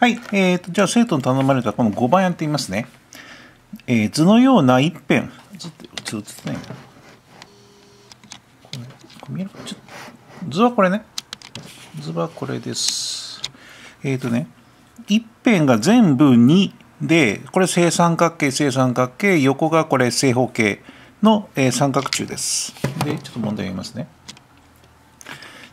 はい、えーと、じゃあ生徒に頼まれたこの5番やってみますね。えー、図のような一辺、図って図映ってないな。これ、これ見える？かちょ図はこれね。図はこれです。えっ、ー、とね、一辺が全部2で、これ正三角形、正三角形、横がこれ正方形の、えー、三角柱です。で、ちょっと問題を言いますね。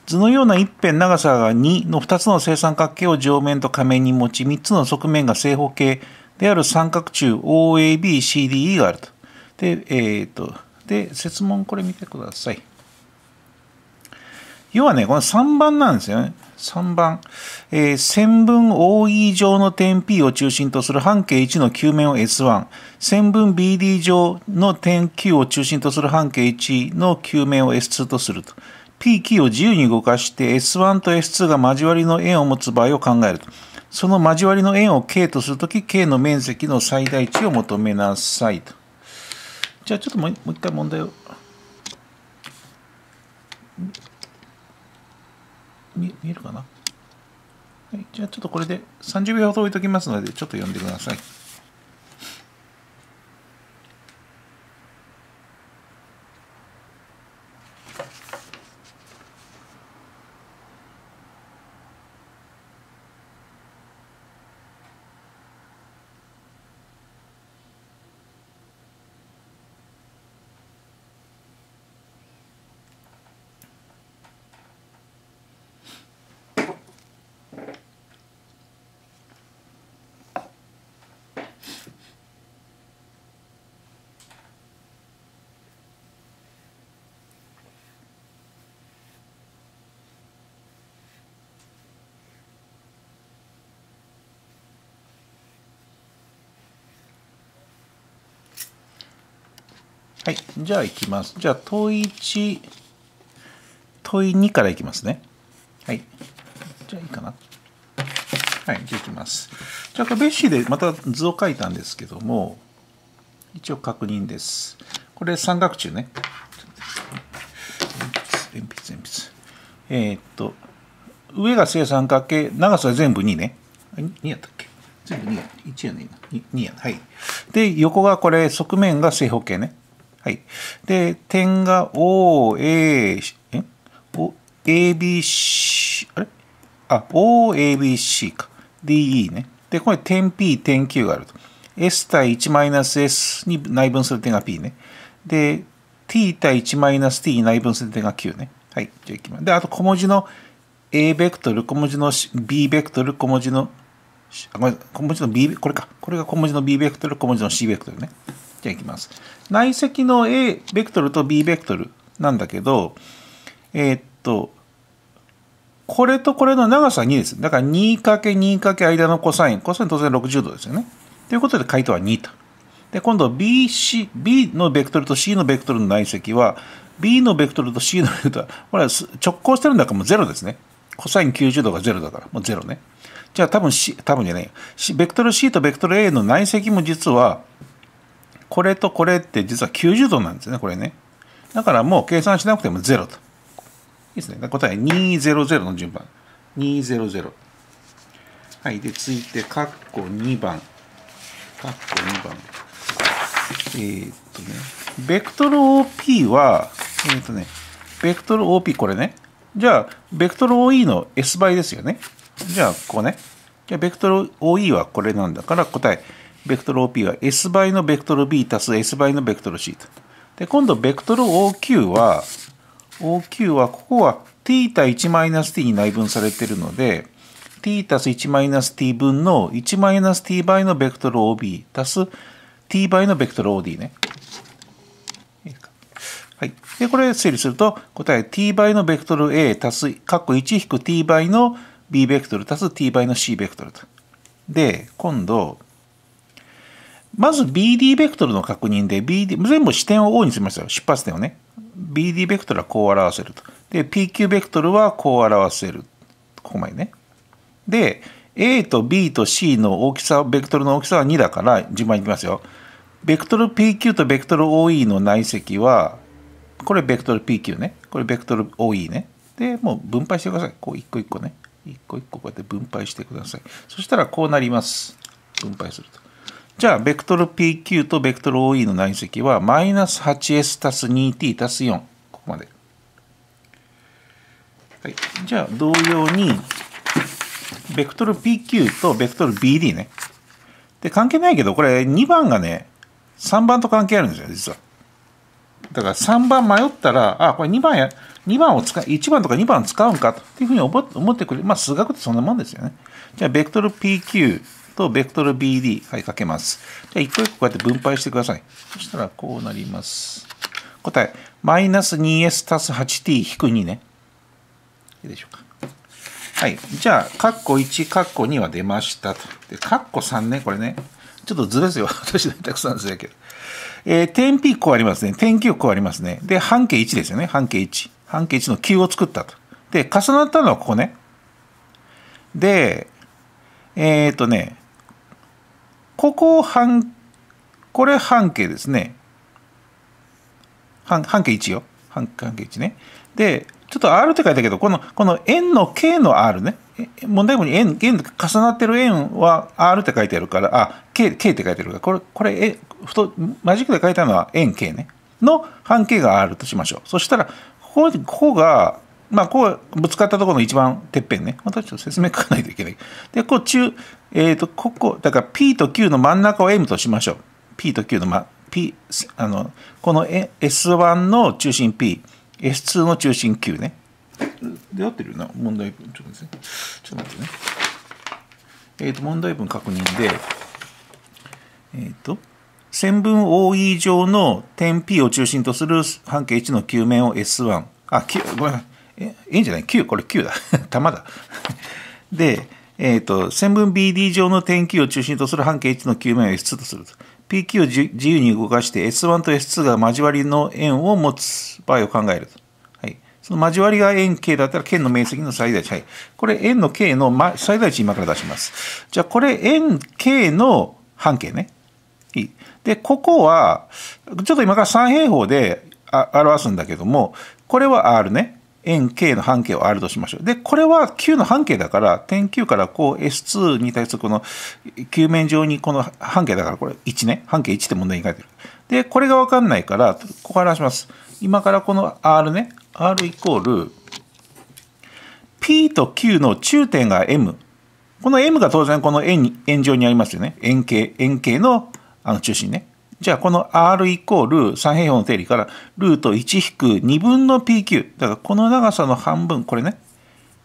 図のような一辺長さが2の2つの正三角形を上面と下面に持ち、3つの側面が正方形である三角柱 OABCDE があると。で、えー、っと、で、説問これ見てください。要はね、この3番なんですよね。3番。えー、線分 OE 上の点 P を中心とする半径1の球面を S1。線分 BD 上の点 Q を中心とする半径1の球面を S2 とすると。P キーを自由に動かして S1 と S2 が交わりの円を持つ場合を考えると。その交わりの円を K とするとき、K の面積の最大値を求めなさいと。じゃあちょっともう一回問題を。見見えるかな、はい、じゃあちょっとこれで30秒ほど置いときますので、ちょっと読んでください。はい。じゃあ、いきます。じゃあ、問1、問2からいきますね。はい。じゃあ、いいかな。はい。じゃあ、いきます。じゃあ、これ、ベッシーでまた図を書いたんですけども、一応確認です。これ、三角柱ね。鉛筆、鉛筆。鉛筆えー、っと、上が正三角形、長さは全部2ね。2やったっけ？全部2や。1やねんな。2や。はい。で、横がこれ、側面が正方形ね。はい。で、点が O、A、え ?O、ABC、あれ？あ、O、ABC か。DE ね。で、これ点 P、点 Q があると。S 対 1-S に内分する点が P ね。で、T 対 1-T に内分する点が Q ね。はい。じゃあいきます。で、あと小文字の A ベクトル、小文字の B ベクトル、小文字の、あ、ごめん、小文字の B、これか。これが小文字の B ベクトル、小文字の C ベクトルね。じゃあいきます。内積の A ベクトルと B ベクトルなんだけど、えー、っと、これとこれの長さ2です。だから 2×2× 間のコサイン。コサイン当然60度ですよね。ということで回答は2と。で、今度 BC、B のベクトルと C のベクトルの内積は、B のベクトルと C のベクトルは、これは直行してるんだからもう0ですね。コサイン90度が0だから、もう0ね。じゃあ多分 C、多分じゃないよ。ベクトル C とベクトル A の内積も実は、これとこれって実は90度なんですね、これね。だからもう計算しなくても0と。いいですね。答え200の順番。200。はい。で、続いて、カッコ2番。カッコ2番。えー、っとね、ベクトル OP は、えー、っとね、ベクトル OP これね。じゃあ、ベクトル OE の S 倍ですよね。じゃあ、ここね。じゃあ、ベクトル OE はこれなんだから答えベクトル OP は S 倍のベクトル B 足す S 倍のベクトル C と。で、今度ベクトル OQ は、OQ は、ここは t 対 1-t に内分されているので、t 足す 1-t 分の 1-t 倍のベクトル OB 足す t 倍のベクトル OD ね。はい。で、これ整理すると、答え t 倍のベクトル A 足す、括弧1引く t 倍の b ベクトル足す t 倍の c ベクトルと。で、今度、まず BD ベクトルの確認で、BD、全部視点を O にしましたよ。出発点をね。BD ベクトルはこう表せると。で、PQ ベクトルはこう表せる。ここまでね。で、A と B と C の大きさ、ベクトルの大きさは2だから、順番にいきますよ。ベクトル PQ とベクトル OE の内積は、これベクトル PQ ね。これベクトル OE ね。で、もう分配してください。こう一個一個ね。一個一個こうやって分配してください。そしたらこうなります。分配すると。じゃあ、ベクトル PQ とベクトル OE の内積は、マイナス 8s たす 2t たす4。ここまで。はい。じゃあ、同様に、ベクトル PQ とベクトル BD ね。で、関係ないけど、これ2番がね、3番と関係あるんですよ、実は。だから3番迷ったら、あ、これ2番や、2番を使う、1番とか2番使うんかというふうに思ってくれる。まあ、数学ってそんなもんですよね。じゃあ、ベクトル PQ とベクトル BD、はい、かけます。じゃあ、一個一個こうやって分配してください。そしたら、こうなります。答え、マイナス 2s 足す 8t 引く2ね。いいでしょうか。はい。じゃあ、カッコ1、カッコ2は出ましたと。で、カッコ3ね、これね。ちょっとずですよ。私たくさんずれけど。えー、点 P こうありますね。点 Q こうありますね。で、半径1ですよね。半径1。半径1の9を作ったと。で、重なったのはここね。で、えっ、ー、とね、ここ半、これ半径ですね。半半径1よ。半半径1ね。で、ちょっと R って書いたけど、この、この円の K の R ね。問題文に円、円、重なってる円は R って書いてあるから、あ、K、K って書いてあるから、これ、これ、え、太、マジックで書いたのは円 K ね。の半径が R としましょう。そしたら、ここここが、まあ、こうぶつかったところの一番てっぺんね。またちょっと説明書かないといけない。で、こう中、えっ、ー、と、ここ、だから P と Q の真ん中を M としましょう。P と Q の、ま、P、あの、この S1 の中心 P、S2 の中心 Q ね。で合ってるよな、問題文。ちょっとですね。ちょっと待ってね。えっ、ー、と、問題文確認で、えっ、ー、と、線分 OE 上の点 P を中心とする半径1の球面を S1。あ、9、ごめん。え、いいんじゃない ?9、これ9だ。玉だ。で、えっ、ー、と、線分 BD 上の点 Q を中心とする半径1の球面を S2 とすると。PQ を自由に動かして S1 と S2 が交わりの円を持つ場合を考えると。はい。その交わりが円 K だったら剣の面積の最大値。はい。これ円の K の最大値今から出します。じゃあこれ円 K の半径ね。いい。で、ここは、ちょっと今から3平方で表すんだけども、これは R ね。円 K の半径を R としましょう。で、これは Q の半径だから、点 Q からこう S2 に対するこの球面上にこの半径だから、これ1ね。半径1って問題に書いてる。で、これがわかんないから、ここからします。今からこの R ね。R イコール、P と Q の中点が M。この M が当然この円円上にありますよね。円形、円形のあの中心ね。じゃあこの r イコール三平方の定理からルート1引く2分の pq。だからこの長さの半分、これね。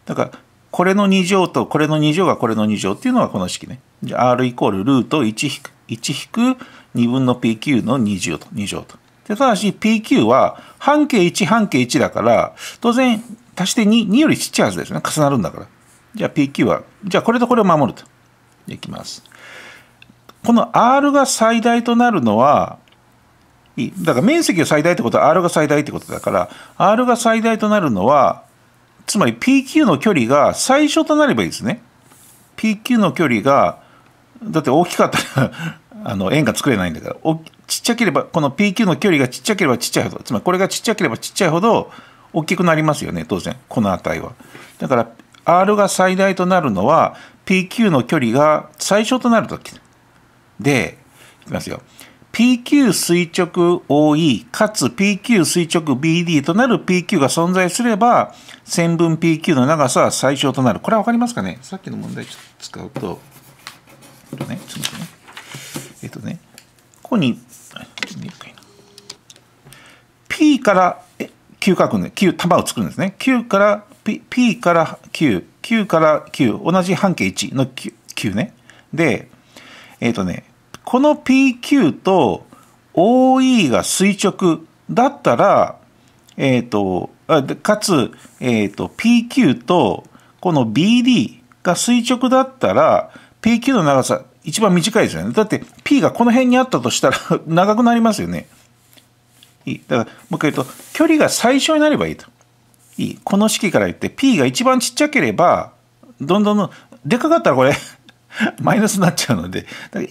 だからこれの2乗とこれの2乗がこれの2乗っていうのがこの式ね。じゃあ r イコールルート1引く1引く2分の pq の2乗と。2乗と。でただし pq は半径1半径1だから当然足して 2, 2よりちっちゃいはずですね。重なるんだから。じゃあ pq は、じゃあこれとこれを守ると。いきます。この R が最大となるのは、だから面積が最大ってことは R が最大ってことだから、R が最大となるのは、つまり PQ の距離が最初となればいいですね。PQ の距離が、だって大きかったら あの、円が作れないんだから、ちっちゃければ、この PQ の距離がちっちゃければちっちゃいほど、つまりこれがちっちゃければちっちゃいほど大きくなりますよね、当然、この値は。だから、R が最大となるのは、PQ の距離が最小となるとき。で、いきますよ。PQ 垂直 OE かつ PQ 垂直 BD となる PQ が存在すれば線分 PQ の長さは最小となる。これはわかりますかね？さっきの問題ちょっと使うと、えっとね、ちょっとね。えっとね、ここに、P からえ Q 書くんで、Q、束を作るんですね。Q から P, P から Q、Q から Q、同じ半径1の Q, Q ね。で、えっ、とね、この PQ と OE が垂直だったら、えっ、ー、と、かつ、えっ、ー、と、PQ とこの BD が垂直だったら、PQ の長さ一番短いですよね。だって P がこの辺にあったとしたら 長くなりますよね。いい。だから、もう一回言うと、距離が最小になればいいと。いい。この式から言って、P が一番ちっちゃければ、どんどん、でかかったらこれ マイナスになっちゃうので、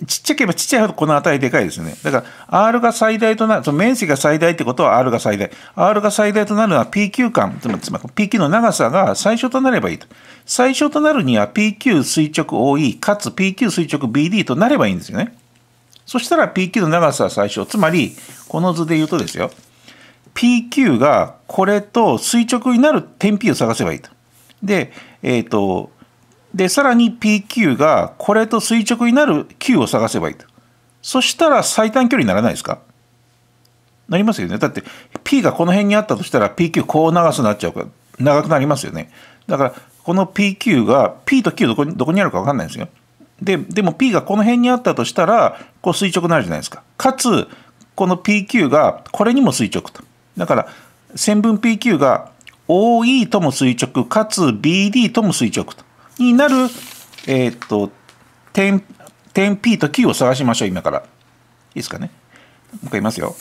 ちっちゃければちっちゃいほどこの値でかいですね。だから R が最大となる、その面積が最大ってことは R が最大。R が最大となるのは PQ 間、つまり PQ の長さが最小となればいいと。最小となるには PQ 垂直 OE かつ PQ 垂直 BD となればいいんですよね。そしたら PQ の長さは最小。つまり、この図で言うとですよ。PQ がこれと垂直になる点 P を探せばいいと。で、えっ、ー、と、で、さらに PQ がこれと垂直になる Q を探せばいいと。そしたら最短距離にならないですか？なりますよね。だって P がこの辺にあったとしたら PQ こう長くなっちゃうから長くなりますよね。だからこの PQ が P と Q どこにどこにあるか分かんないんですよ。で、でも P がこの辺にあったとしたらこう垂直になるじゃないですか。かつこの PQ がこれにも垂直と。だから線分 PQ が OE とも垂直かつ BD とも垂直と。になる、えっ、と、点、点 P と Q を探しましょう、今から。いいですかね。もう一回言いますよ。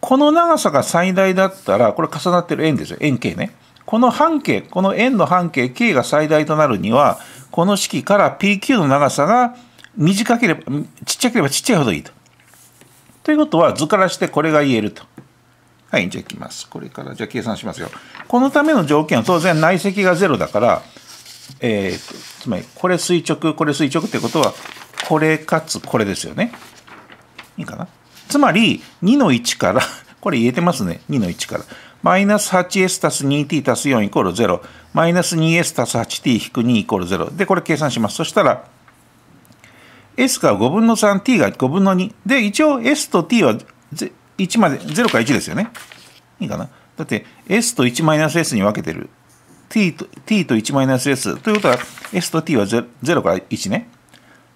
この長さが最大だったら、これ重なってる円ですよ。円形ね。この半径、この円の半径 K が最大となるには、この式から PQ の長さが短ければ、ちっちゃければちっちゃいほどいいと。ということは図からしてこれが言えると。はい、じゃあいきます。これからじゃあ計算しますよ。このための条件は当然内積が0だから、えー、つまりこれ垂直これ垂直ってことはこれかつこれですよね。いいかな？つまり2の1から これ言えてますね。2の1から。マイナス 8s 足す 2t 足す4イコール0マイナス 2s 足す 8t 引く2イコール0でこれ計算します。そしたら s が5分の 3t が5分の2で一応 s と t は1まで0か1ですよね。いいかな？だって s と1マイナス s に分けてる。T と t と1マイナス s ということは s と t は 0, 0から1ね。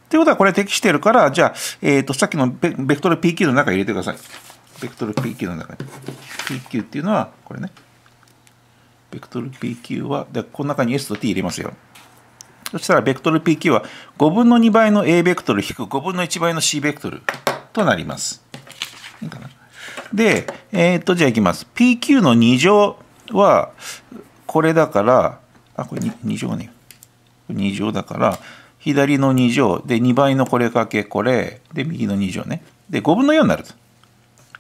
ということはこれ適してるから、じゃあ、えっ、ー、と、さっきのベベクトル PQ の中に入れてください。ベクトル PQ の中に。PQ っていうのは、これね。ベクトル PQ は、でこの中に S と T 入れますよ。そしたら、ベクトル PQ は5分の2倍の A ベクトル引く5分の1倍の C ベクトルとなります。いいかな。で、えっ、ー、と、じゃあいきます。PQ の2乗は、これだから、あ、これ 2, 2乗ね。2乗だから、左の2乗で2倍のこれかけこれで右の2乗ね。で5分の4になると。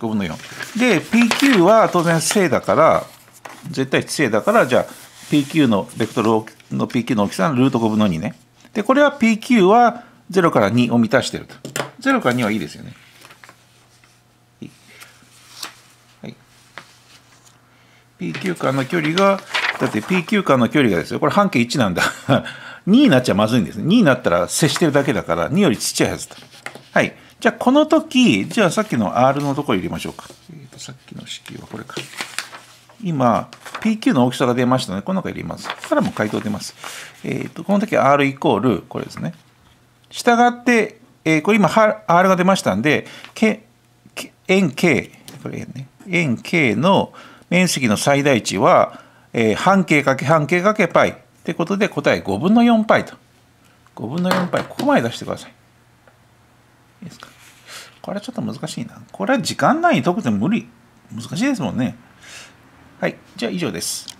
5分の4。で PQ は当然正だから絶対正だからじゃあ PQ のベクトルの PQ の大きさのルート5分の2ね。でこれは PQ は0から2を満たしてると。0から2はいいですよね。はい、PQ 間の距離がだって PQ 間の距離がですよ、これ半径1なんだ。2になっちゃまずいんですね。2になったら接してるだけだから、2よりちっちゃいはずと。はい。じゃあ、この時、じゃあさっきの R のところ入れましょうか。えー、とさっきの式はこれか。今、PQ の大きさが出ましたので、この中入れます。ここからも回答出ます。えっ、ー、と、この時 R イコール、これですね。したがって、えー、これ今 R が出ましたんで、K、円 K、これ円ね。円 K の面積の最大値は、えー、半径かけ半径かけパイってことで答え5分の 4π と。5分の 4π、ここまで出してください。いいですか？これはちょっと難しいな。これは時間内に解くて無理。難しいですもんね。はい。じゃあ以上です。